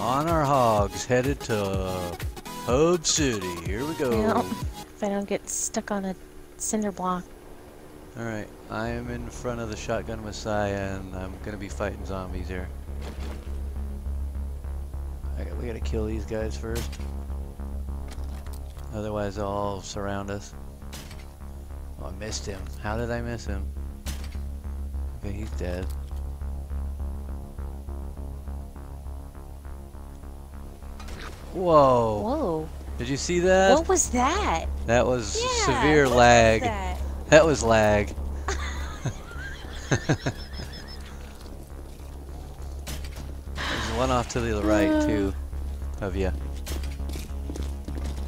On our hogs, headed to Hub City. Here we go. If I don't get stuck on a cinder block. Alright, I am in front of the Shotgun Messiah and I'm gonna be fighting zombies here. I got, we gotta kill these guys first. Otherwise they'll all surround us. Oh, I missed him. How did I miss him? Okay, he's dead. Whoa! Whoa. Did you see that? What was that? That was Yeah, severe what was lag. that? That was lag. There's one off to the right uh. too, of you.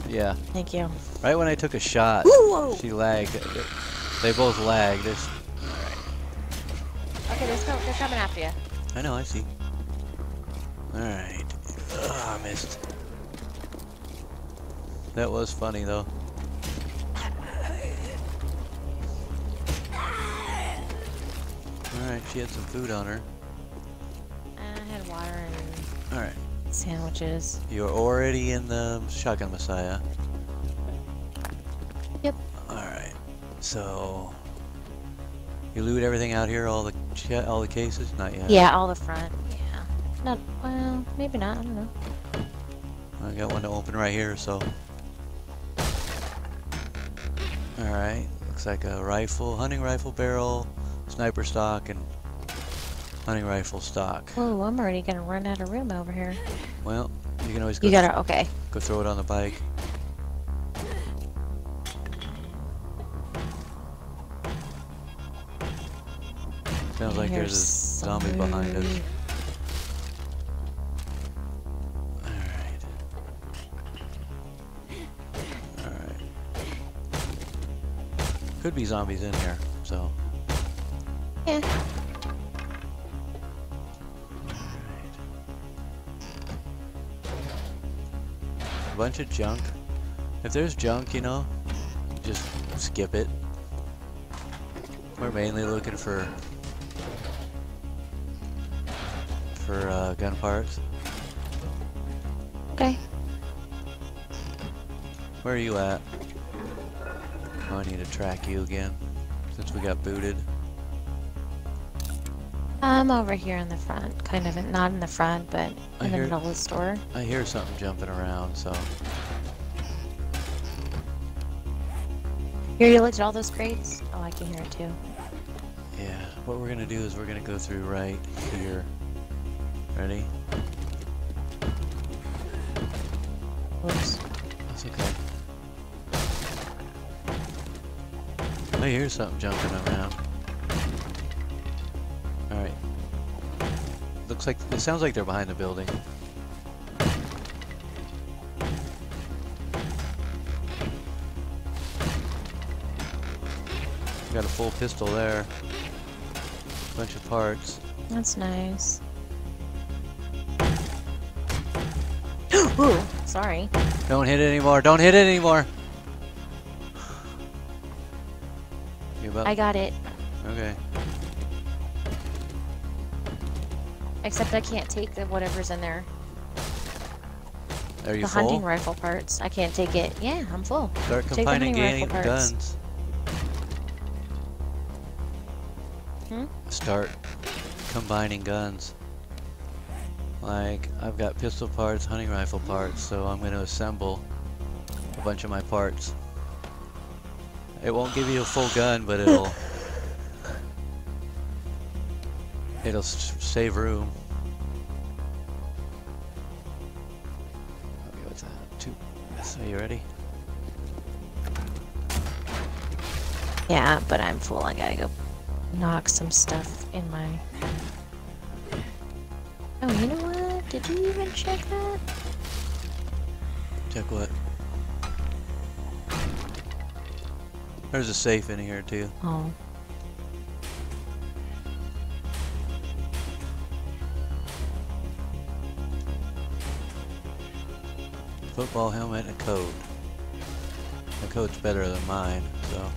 Yeah, Thank you. right when I took a shot, Whoa. she lagged. They both lagged. It's, Okay, they're, co- they're coming after you. I know, I see. Alright. Ugh, oh, I missed. That was funny though. Alright, she had some food on her. I had water and Alright. sandwiches. You're already in the Shotgun Messiah. Yep. Alright. So you loot everything out here, all the all the cases? Not yet. Yeah, all the front. Yeah. Not well, maybe not. I don't know. I got one to open right here, so. Alright. Looks like a rifle, hunting rifle barrel, sniper stock, and hunting rifle stock. Oh, I'm already gonna run out of room over here. Well, you can always go, You gotta. Okay. go throw it on the bike. Sounds like there's a zombie behind us. Could be zombies in here, so. Yeah. A bunch of junk. If there's junk, you know, just skip it. We're mainly looking for for uh, gun parts. Okay. Where are you at? I need to track you again since we got booted. I'm over here in the front, kind of not in the front, but in I the hear- middle of the store. I hear something jumping around, so Here, you looked at all those crates. Oh, I can hear it too. yeah. What we're gonna do is we're gonna go through right here. Ready? Oops. That's okay. I hear something jumping around. Alright. Looks like, it sounds like they're behind the building. Got a full pistol there. Bunch of parts. That's nice. Ooh, sorry. Don't hit it anymore. Don't hit it anymore. I got it. okay. Except I can't take the whatever's in there. Are you the full? hunting rifle parts. I can't take it. Yeah, I'm full. Start combining guns. Hmm? Start combining guns. Like, I've got pistol parts, hunting rifle parts, so I'm going to assemble a bunch of my parts. It won't give you a full gun, but it'll... it'll save room. Okay, what's that? Two. So you ready? Yeah, but I'm full. I gotta go knock some stuff in my. Oh, you know what? Did you even check that? Check what? There's a safe in here too. Oh. Football helmet and a coat. The coat's better than mine, so.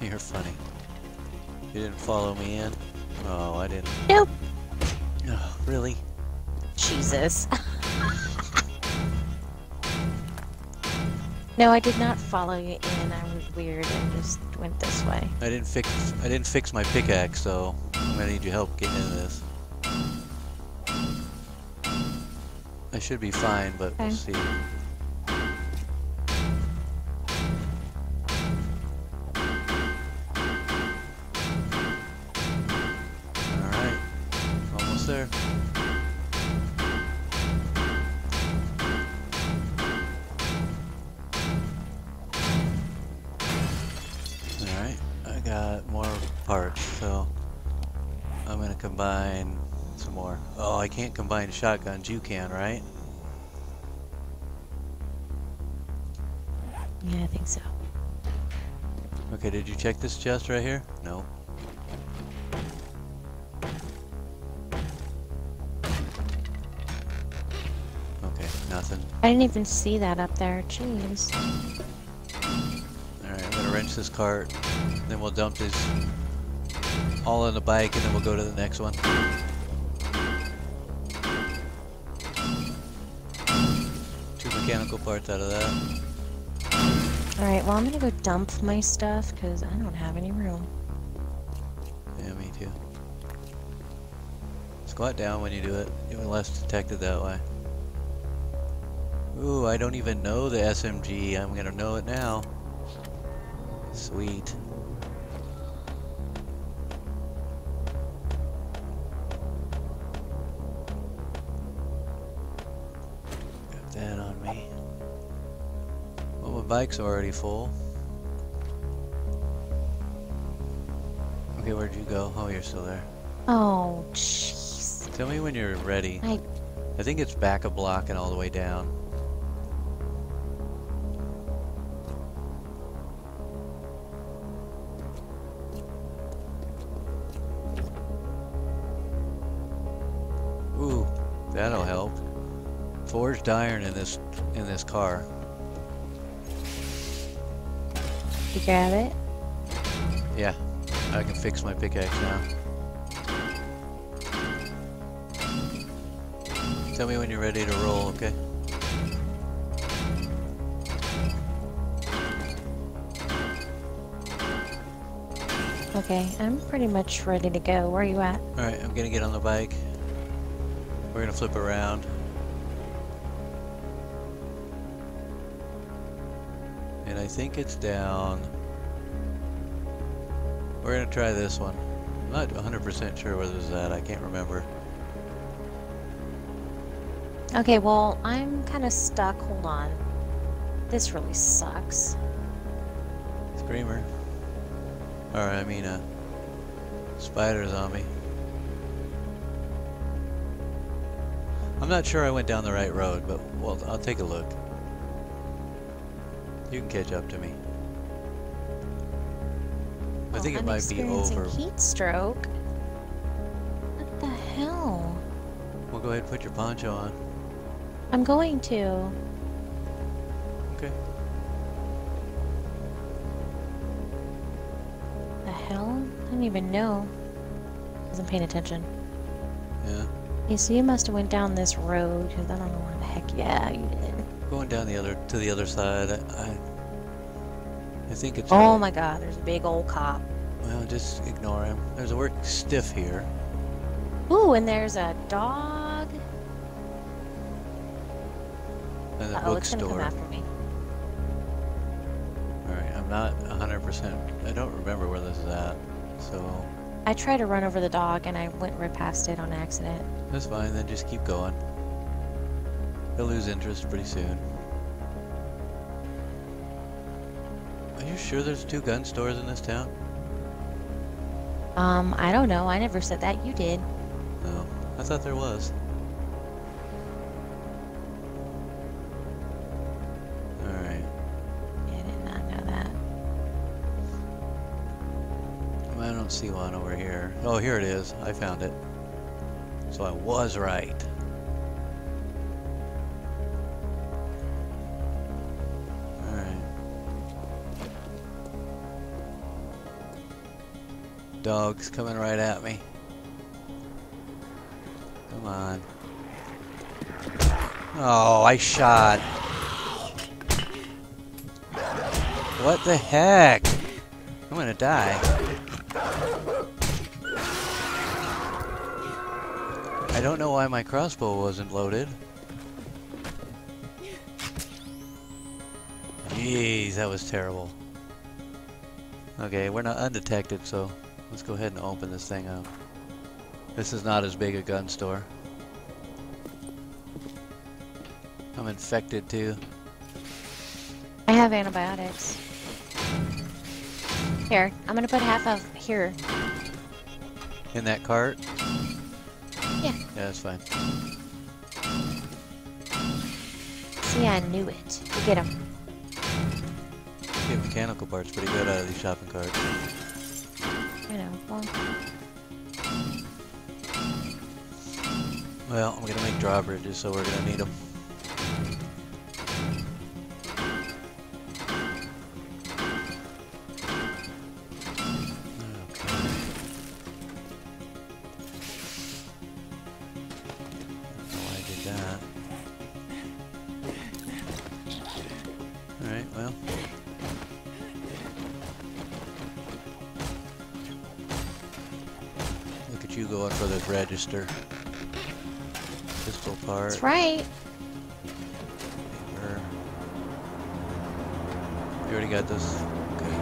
You're funny. You didn't follow me in. Oh, I didn't. Nope. Oh, really? Jesus. no, I did not follow you in. I was weird and just went this way. I didn't fix. I didn't fix my pickaxe, so I'm gonna need your help getting into this. I should be fine, but we'll see. Combine some more. Oh, I can't combine shotguns. You can, right? Yeah, I think so. Okay, did you check this chest right here? No. Okay, nothing. I didn't even see that up there. Jeez. Alright, I'm gonna wrench this cart. Then we'll dump this all on the bike and then we'll go to the next one. Two mechanical parts out of that. Alright, well, I'm gonna go dump my stuff because I don't have any room. Yeah, me too. Squat down when you do it. You're less detected that way. Ooh, I don't even know the SMG. I'm gonna know it now. Sweet. Bike's already full. Okay, where'd you go? Oh, you're still there. Oh, jeez. Tell me when you're ready. I I think it's back a block and all the way down. Ooh, that'll help. Forged iron in this in this car. You grab it. Yeah, I can fix my pickaxe now. Tell me when you're ready to roll, okay? Okay, I'm pretty much ready to go. Where are you at? Alright, I'm gonna get on the bike. We're gonna flip around. I think it's down. We're gonna try this one. I'm not 100% sure where this is at. I can't remember. Okay, well, I'm kind of stuck. Hold on. This really sucks. Screamer. Or, I mean, a spider zombie. I'm not sure I went down the right road, but well, I'll take a look. You can catch up to me. I Oh, think it might be over. heat stroke. What the hell? Well, go ahead and put your poncho on. I'm going to. Okay. The hell? I didn't even know. Wasn't paying attention. Yeah. Okay, so you must have went down this road because I don't know where the heck. Yeah, you did. Going down the other to the other side. I I, think it's. Oh right. my God! There's a big old cop. Well, just ignore him. There's a work stiff here. Ooh, and there's a dog. And the Uh oh, it's gonna come bookstore. after me. Alright, I'm not 100%. I don't remember where this is at. So, I tried to run over the dog and I went right past it on accident. that's fine. Then just keep going. He'll lose interest pretty soon. Are you sure there's two gun stores in this town? Um, I don't know. I never said that. You did. No. I thought there was. Alright. Yeah, I did not know that. I don't see one over here. Oh, here it is. I found it. So I was right. Dog's coming right at me. Come on. Oh, I shot. What the heck? I'm gonna die. I don't know why my crossbow wasn't loaded. Jeez, that was terrible. Okay, we're not undetected, so let's go ahead and open this thing up. This is not as big a gun store. I'm infected too. I have antibiotics. Here, I'm gonna put half of here. In that cart? Yeah. Yeah, that's fine. See, I knew it. You get them. Get mechanical parts pretty good out of these shopping carts. I know. Well, Well, I'm gonna make drawbridges, so we're gonna need them. You going for this register. Pistol part. that's right. Paper. You already got this? Okay.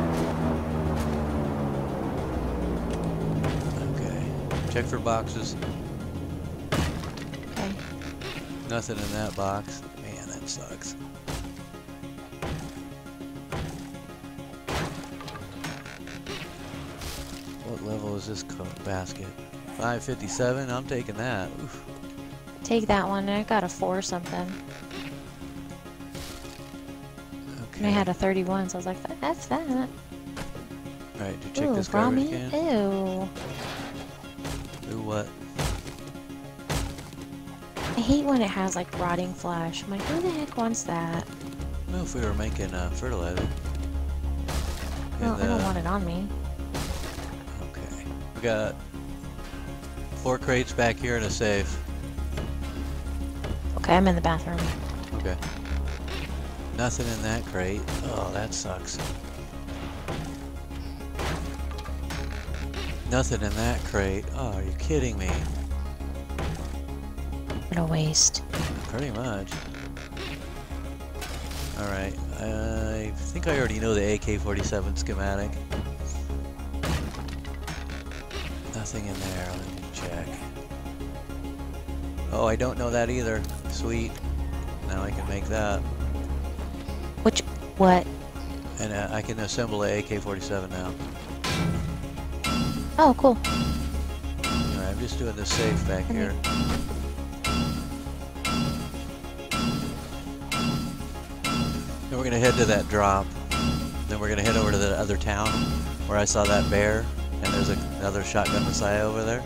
Okay. Check for boxes. Okay. Nothing in that box. Man, that sucks. What level is this basket? 557? I'm taking that. Oof. Take that one. I got a four something. Okay. And I had a 31, so I was like, that's that. Alright, do you check Ooh, this garbage can? Ew. Do what? I hate when it has like rotting flesh. I'm like, who the heck wants that? Well, if we were making uh, fertilizer. Well, And, I don't uh, want it on me. Okay. We got four crates back here in a safe. Okay, I'm in the bathroom. Okay. Nothing in that crate. Oh, that sucks. Nothing in that crate. Oh, are you kidding me? What a waste. Pretty much. Alright, I think I already know the AK-47 schematic. Nothing in there, check. Oh, I don't know that either. Sweet. Now I can make that. Which, what? And uh, I can assemble a AK-47 now. Oh, cool. Alright, I'm just doing the safe back Okay. here. Then we're gonna head to that drop. Then we're gonna head over to the other town where I saw that bear. And there's a, another shotgun messiah over there.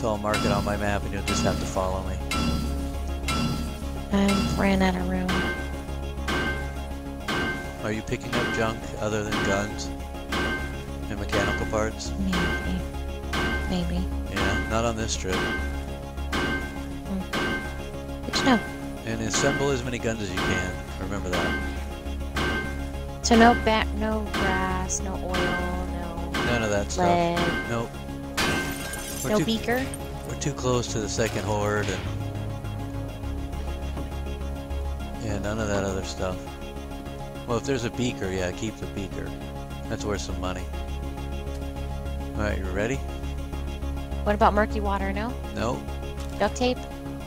So I'll mark it on my map and you'll just have to follow me. I ran out of room. Are you picking up junk other than guns and mechanical parts? Maybe. Maybe. Yeah, not on this trip. Mm-hmm. Good to know. And assemble as many guns as you can. Remember that. So no back, no grass, no oil, no None of that stuff. lead, Nope. We're no too, beaker. We're too close to the second horde and yeah, none of that other stuff. Well, if there's a beaker, yeah, keep the beaker. That's worth some money. All right, you ready? What about murky water? No No. duct tape,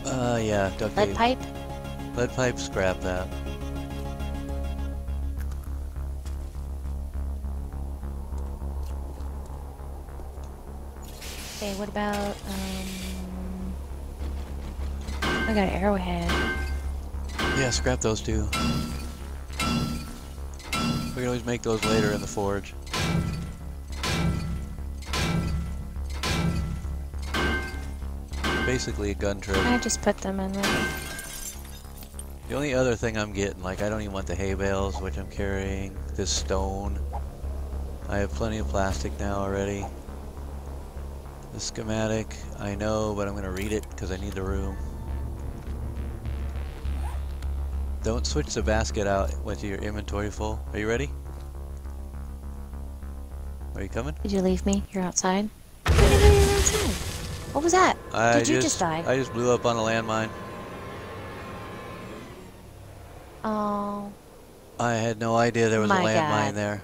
Uh, yeah, duct lead tape. pipe. Lead pipe, scrap that. Okay, what about um? I got an arrowhead. Yeah, scrap those two. We can always make those later in the forge. Basically a gun trip. I just put them in there. The only other thing I'm getting, like I don't even want the hay bales, which I'm carrying, this stone. I have plenty of plastic now already. The schematic, I know, but I'm gonna read it because I need the room. Don't switch the basket out with your inventory full. Are you ready? Are you coming? Did you leave me? You're outside? I didn't know you were outside. What was that? I Did you just die? I just blew up on a landmine. Oh, I had no idea there was a landmine God. there.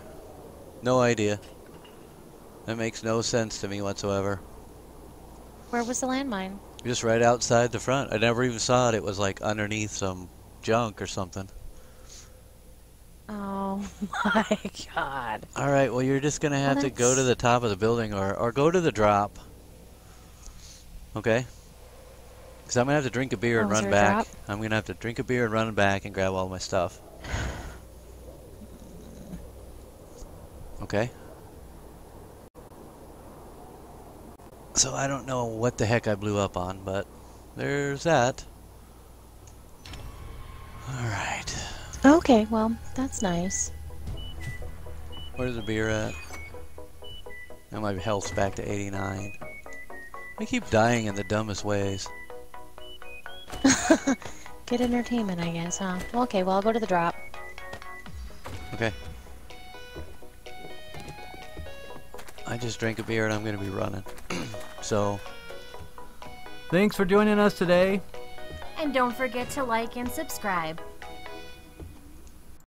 No idea. That makes no sense to me whatsoever. Where was the landmine? Just right outside the front. I never even saw it. It was like underneath some junk or something. Oh my god. All right, well you're just gonna have to go to the top of the building or or go to the drop. Okay. Because I'm gonna have to drink a beer Oh, and run back. I'm gonna have to drink a beer and run back and grab all my stuff. Okay. So I don't know what the heck I blew up on, but there's that. All right. Okay, well, that's nice. Where's the beer at? Now my health's back to 89. I keep dying in the dumbest ways. Good entertainment, I guess, huh? Okay, well, I'll go to the drop. Okay. I just drank a beer and I'm gonna be running. so, Thanks for joining us today. And don't forget to like and subscribe.